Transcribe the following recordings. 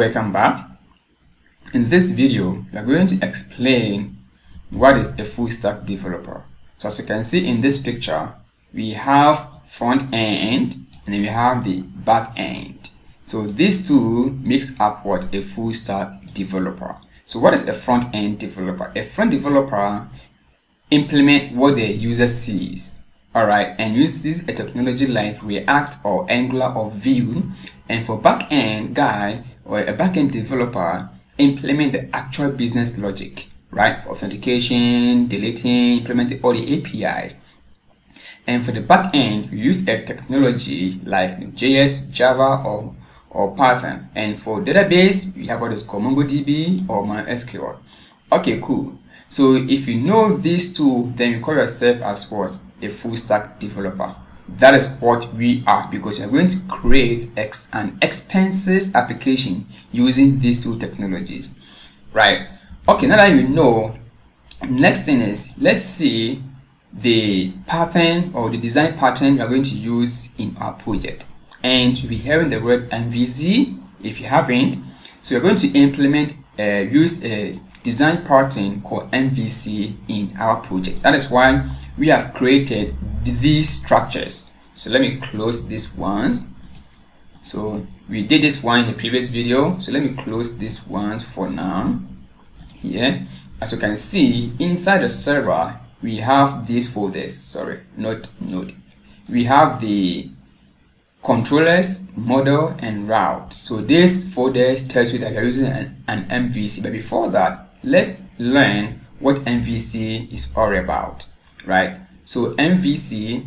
welcome back in this video we are going to explain what is a full stack developer. So as you can see in this picture we have front end and then we have the back end. So these two makes up what a full stack developer. So what is a front end developer? A front developer implement what the user sees. Alright and uses a technology like react or angular or vue. And for back-end guy or a back-end developer implement the actual business logic right? Authentication deleting implementing all the apis and for the backend, we use a technology like js java or or python. And for database we have what is called mongodb or mysql okay cool. So if you know these two, then you call yourself as what? A full stack developer. That is what we are because you're going to create ex an expenses application using these two technologies. Right. Okay, now that you know, next thing is let's see the pattern or the design pattern we are going to use in our project. And you'll be hearing the word MVC if you haven't. So you're going to implement, uh, use a design pattern called MVC in our project. That is why we have created these structures. So let me close this ones. So we did this one in the previous video. So let me close this one for now. Here, as you can see, inside the server, we have these folders. Sorry, not node. We have the controllers, model, and route. So this folder tells you that you're using an, an MVC. But before that, let's learn what MVC is all about, right? So MVC,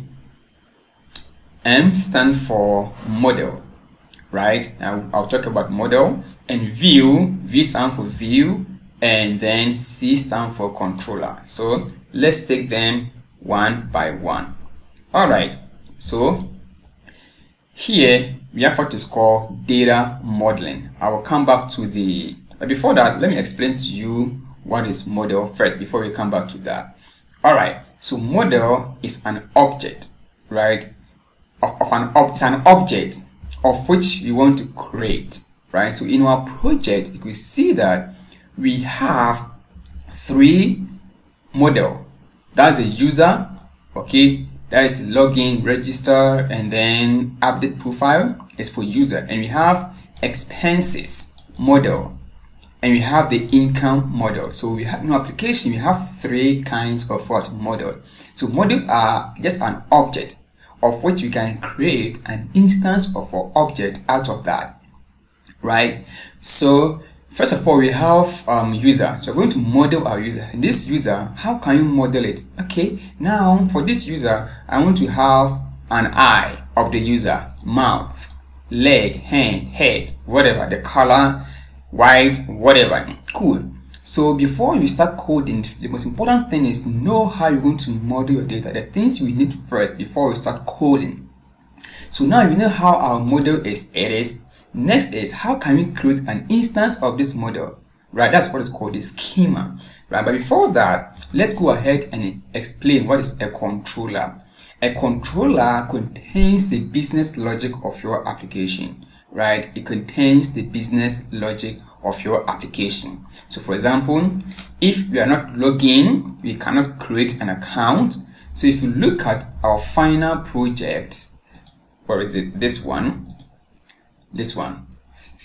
M stand for model, right? I'll, I'll talk about model and view, V stand for view, and then C stand for controller. So let's take them one by one. All right. So here we have what is called data modeling. I will come back to the but before that, let me explain to you what is model first before we come back to that. Alright, so model is an object, right? Of, of an ob it's an object of which we want to create, right? So in our project, you can see that we have three model. That's a user, okay? That is login, register, and then update profile is for user. And we have expenses model and we have the income model. So we have no application, we have three kinds of what model. So models are just an object of which we can create an instance of our object out of that, right? So first of all, we have um, user. So we're going to model our user. And this user, how can you model it? Okay, now for this user, I want to have an eye of the user, mouth, leg, hand, head, whatever, the color, white, whatever. Cool. So before you start coding, the most important thing is know how you're going to model your data. The things you need first before you start coding. So now you know how our model is. It is. Next is how can we create an instance of this model? Right, that's what is called a schema. Right, but before that, let's go ahead and explain what is a controller. A controller contains the business logic of your application right? It contains the business logic of your application. So for example, if we are not logging, we cannot create an account. So if you look at our final project, where is it? This one, this one.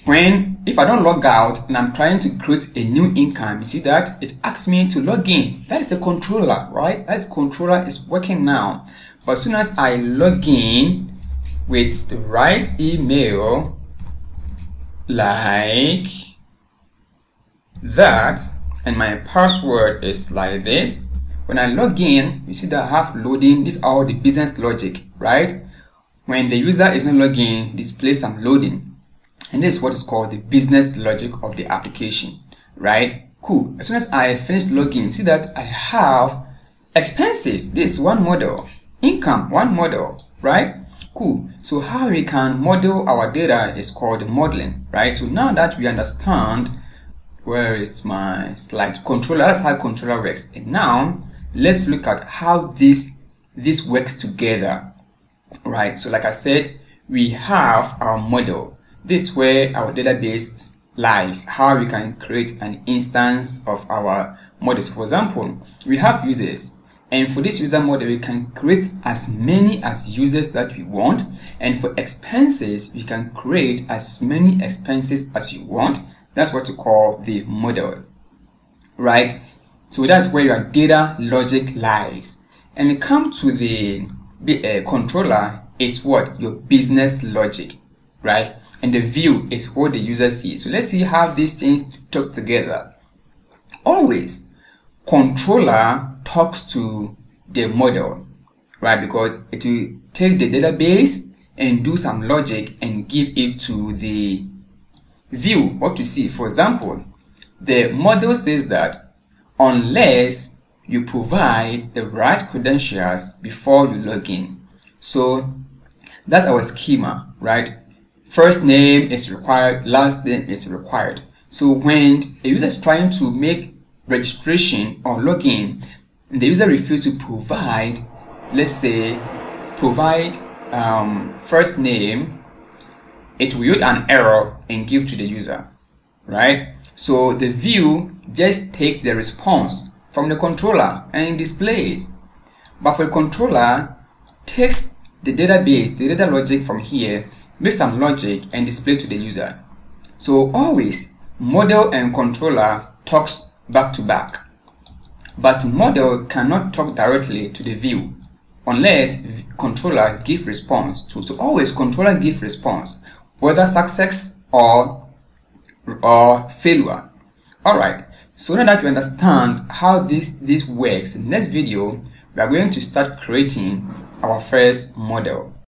When, if I don't log out and I'm trying to create a new income, you see that it asks me to log in. That is the controller, right? That is controller is working now. But as soon as I log in with the right email, like that and my password is like this. When I log in you see that I have loading. This all the business logic right? When the user is not logging display some loading. And this is what is called the business logic of the application right? Cool. As soon as I finish logging see that I have expenses. This one model. Income one model right? Cool. So how we can model our data is called modeling, right? So now that we understand where is my slide controller, that's how controller works. And now let's look at how this this works together, right? So like I said, we have our model. This where our database lies how we can create an instance of our models for example we have users and for this user model we can create as many as users that we want. And for expenses we can create as many expenses as you want. That's what we call the model right? So that's where your data logic lies. And it comes to the uh, controller is what? Your business logic right? And the view is what the user sees. So let's see how these things talk together. Always controller talks to the model right? Because it will take the database and do some logic and give it to the view what you see. For example the model says that unless you provide the right credentials before you log in. So that's our schema right? First name is required last name is required. So when a user is trying to make registration or login the user refuses to provide let's say provide um, first name it will an error and give to the user right? So the view just takes the response from the controller and displays but for controller takes the database the data logic from here make some logic and display to the user. So always model and controller talks back to back but model cannot talk directly to the view unless controller give response to so always controller give response whether success or or failure. All right so now that you understand how this this works in next video we are going to start creating our first model